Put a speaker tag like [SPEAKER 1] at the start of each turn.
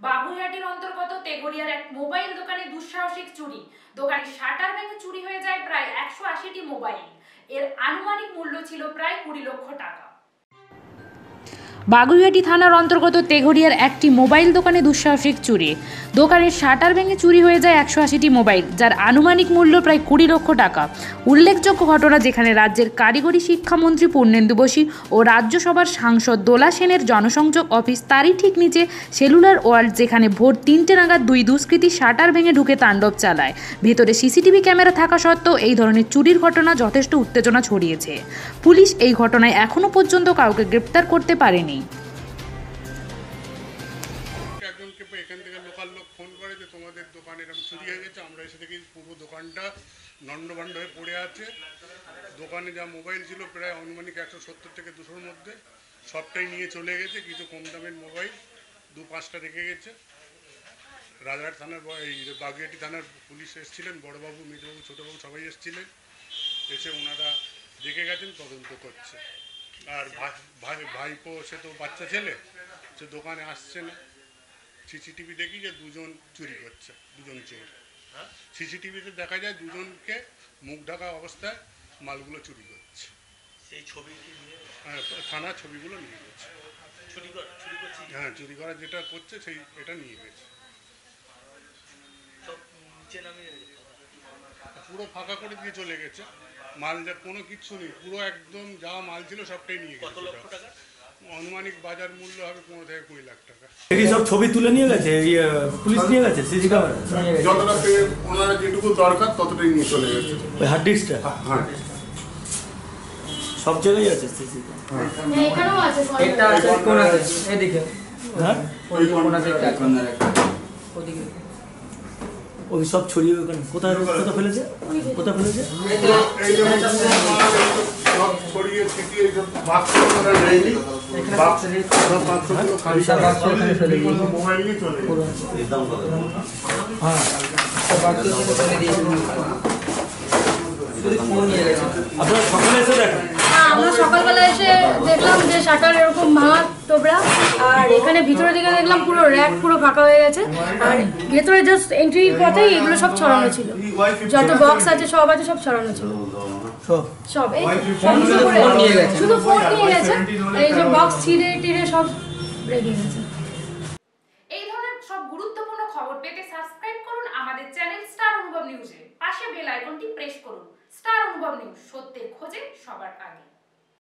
[SPEAKER 1] বাবুইহাটির অন্তর্গত তেঘরিয়ার এক মোবাইল দোকানে দুঃসাহসিক চুরি। দোকানে শাটার ভেঙে চুরি হয়ে যায় প্রায় একশো আশিটি মোবাইল। এর আনুমানিক মূল্য ছিল প্রায় কুড়ি লক্ষ টাকা। বাগুইহাটি থানার অন্তর্গত তেঘরিয়ার একটি মোবাইল দোকানে দুঃসাহসিক চুরি। দোকানের শাটার ভেঙে চুরি হয়ে যায় একশো আশিটি মোবাইল, যার আনুমানিক মূল্য প্রায় কুড়ি লক্ষ টাকা। উল্লেখযোগ্য ঘটনা যেখানে রাজ্যের কারিগরি শিক্ষামন্ত্রী পূর্ণেন্দু বসি ও রাজ্যসভার সাংসদ দোলা সেনের জনসংযোগ অফিস তারই ঠিক নিচে সেলুলার ওয়ার্ল্ড, যেখানে ভোর তিনটে নাগাদ দুই দুষ্কৃতী শাটার ভেঙে ঢুকে তাণ্ডব চালায়। ভেতরে সিসিটিভি ক্যামেরা থাকা সত্ত্বেও এই ধরনের চুরির ঘটনা যথেষ্ট উত্তেজনা ছড়িয়েছে। পুলিশ এই ঘটনায় এখনও পর্যন্ত কাউকে গ্রেপ্তার করতে পারেনি।
[SPEAKER 2] একজনকে পে- এখান থেকে লোকাল লোক ফোন করে যে তোমাদের দোকানে এরকম চুরি হয়ে গেছে, আমরা এসে দেখি পুরো দোকানটা নন্ডভণ্ড হয়ে পড়ে আছে। দোকানে যা মোবাইল ছিল প্রায় আনুমানিক একশো সত্তর থেকে দুশোর মধ্যে। সবটাই নিয়ে চলে গেছে, কিছু কম দামের মোবাইল দু পাঁচটা রেখে গেছে। রাজারহাট থানার ব- এই বাগুইহাটি থানার পুলিশ এসেছিলেন, বড়বাবু মেজবাবু ছোটোবাবু সবাই এসেছিলেন। এসে ওনারা দেখে গেছেন, তদন্ত করছে। আর ভাই ভাই ভাইপো সে তো বাচ্চা ছেলে সে দোকানে আসছে না। সিসিটিভি দেখি যে দুজন চুরি করছে দুজন চোর। সিসিটিভিতে দেখা যায় দুজনকে মুখ ঢাকা অবস্থায় মালগুলো চুরি করছে।
[SPEAKER 3] সেই ছবিটি নিয়ে?
[SPEAKER 2] আর থানার ছবিগুলো নিয়ে গেছে। হ্যাঁ চুরি করা যেটা করছে সেই এটা নিয়ে গেছে। পুরো ফাঁকা করে দিয়ে চলে গেছে। মাল যা কোনো কিচ্ছু নেই। পুরো একদম যা মাল ছিল সবটাই নিয়ে
[SPEAKER 3] কত
[SPEAKER 2] গেছে
[SPEAKER 3] লক্ষ টাকা?
[SPEAKER 2] অনুমানিক বাজার মূল্য হবে পনেরো থেকে কুড়ি লাখ টাকা।
[SPEAKER 4] এই সব ছবি তুলে নিয়ে গেছে? ইয়ে, পুলিশ নিয়ে গেছে? CC camera?
[SPEAKER 2] যতটা পেয়ে ওনারা যেটুকু দরকার ততটাই নিয়ে চলে গেছে।
[SPEAKER 4] ওই হার্ড ডিস্কটা
[SPEAKER 2] হ্যাঁ
[SPEAKER 4] সব জায়গায় আছে সিসি
[SPEAKER 5] এখানেও আছে
[SPEAKER 6] একটা আছে কোনাতে। এদিকে।
[SPEAKER 4] হ্যাঁ?
[SPEAKER 6] ওই কোনাতে একটা। আছে ওদিকে।
[SPEAKER 4] সব ছড়িয়ে ওখানে। কোথায় কোথায় ফেলেছে? কোথায় ফেলেছে?
[SPEAKER 6] হ্যাঁ
[SPEAKER 4] আপনারা সকালে এসে দেখেন
[SPEAKER 5] হ্যাঁ, আমরা সকালবেলা এসে দেখলাম যে শাটার এরকম ভাঙা তোবড়া। এখানে ভিতরের দিকে দেখলাম পুরো র্যাক পুরো ফাঁকা হয়ে গেছে। আর ভেতরে জাস্ট এন্ট্রির পথেই এগুলো সব ছড়ানো ছিল। যত বক্স আছে সব আছে সব ছড়ানো ছিল।
[SPEAKER 4] সব।
[SPEAKER 5] সব এই সব
[SPEAKER 6] ফোন নিয়ে গেছে।
[SPEAKER 5] শুধু ফোন নিয়ে গেছে। এই যে বক্স ছিঁড়ে টিড়ে সব রেখে গেছে।
[SPEAKER 1] এই ধরনের সব গুরুত্বপূর্ণ খবর পেতে সাবস্ক্রাইব করুন আমাদের চ্যানেল স্টার অনুভব নিউজে পাশে বেল আইকনটি প্রেস করুন। স্টার অনুভব নিউজ সত্যের খোঁজে সবার আগে।